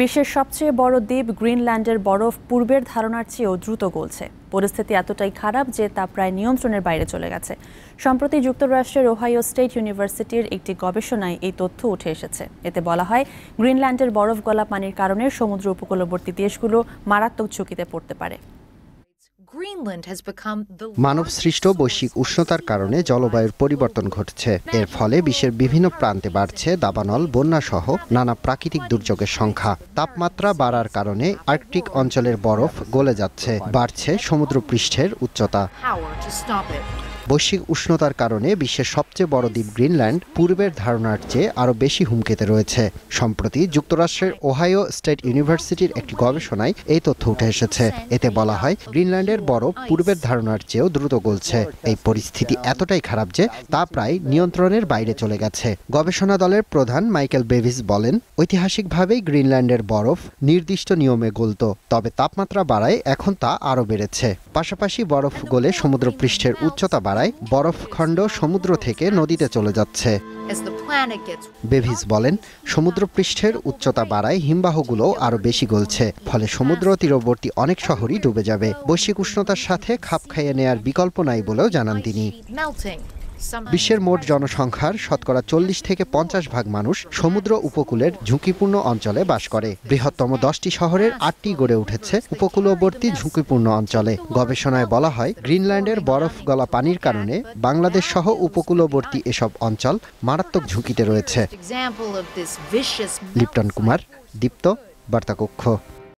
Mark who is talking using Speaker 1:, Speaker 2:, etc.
Speaker 1: বিশ্বের সবচেয়ে বড় দ্বীপ গ্রিনল্যান্ডের বরফ পূর্বের ধারণার চেয়েও দ্রুত গলছে। পরিস্থিতি এতটাই খারাপ যে তা প্রায় নিয়ন্ত্রণের বাইরে চলে গেছে। সম্প্রতি যুক্তরাষ্ট্রের ওহাইও স্টেট ইউনিভার্সিটির একটি গবেষণায় এই তথ্য উঠে এসেছে। এতে বলা হয়, গ্রিনল্যান্ডের বরফ গলা পানির কারণে সমুদ্র উপকূলবর্তী দেশগুলো মারাত্মক ঝুঁকিতে পড়তে পারে।
Speaker 2: মানব সৃষ্ট বৈশ্বিক উষ্ণতার কারণে জলবায়ুর পরিবর্তন ঘটছে। এর ফলে বিশ্বের বিভিন্ন প্রান্তে বাড়ছে দাবানল বন্যাসহ নানা প্রাকৃতিক দুর্যোগের সংখ্যা। তাপমাত্রা বাড়ার কারণে আর্কটিক অঞ্চলের বরফ গলে যাচ্ছে। বাড়ছে সমুদ্রপৃষ্ঠের উচ্চতা। বৈশ্বিক উষ্ণতার কারণে বিশ্বের সবচেয়ে বড় দ্বীপ গ্রিনল্যান্ড পূর্বের ধারণার চেয়ে আরও বেশি হুমকিতে রয়েছে। সম্প্রতি যুক্তরাষ্ট্রের ওহাইও স্টেট ইউনিভার্সিটির একটি গবেষণায় এই তথ্য উঠে এসেছে। এতে বলা হয়, গ্রিনল্যান্ডের বরফ পূর্বের ধারণার চেয়েও দ্রুত গলছে। এই পরিস্থিতি এতটাই খারাপ যে তা প্রায় নিয়ন্ত্রণের বাইরে চলে গেছে। গবেষণা দলের প্রধান মাইকেল বেভিস বলেন, ঐতিহাসিকভাবেই গ্রিনল্যান্ডের বরফ নির্দিষ্ট নিয়মে গলত, তবে তাপমাত্রা বাড়ায় এখন তা আরও বেড়েছে। পাশাপাশি বরফ গলে সমুদ্রপৃষ্ঠের উচ্চতা বাড়ায়। বরফখণ্ড সমুদ্র থেকে নদীতে চলে যাচ্ছে। বেভিস বলেন সমুদ্রপৃষ্ঠের উচ্চতা বাড়ায় হিমবাহগুলো আরও বেশি গলছে ফলে সমুদ্র তীরবর্তী অনেক শহরই ডুবে যাবে। বৈশ্বিক উষ্ণতার সাথে খাপ খাইয়ে নেয়ার বিকল্প নাই বলেও জানান তিনি। বিশ্বের মোট জনসংখ্যার শতকরা চল্লিশ থেকে পঞ্চাশ ভাগ মানুষ সমুদ্র উপকূলের ঝুঁকিপূর্ণ অঞ্চলে বাস করে। বৃহত্তম দশটি শহরের আটটি গড়ে উঠেছে উপকূলবর্তী ঝুঁকিপূর্ণ অঞ্চলে। গবেষণায় বলা হয় গ্রিনল্যান্ডের বরফ গলা পানির কারণে বাংলাদেশ সহ উপকূলবর্তী এসব অঞ্চল মারাত্মক ঝুঁকিতে রয়েছে। লিপ্টন কুমার দীপ্ত বার্তাকক্ষ।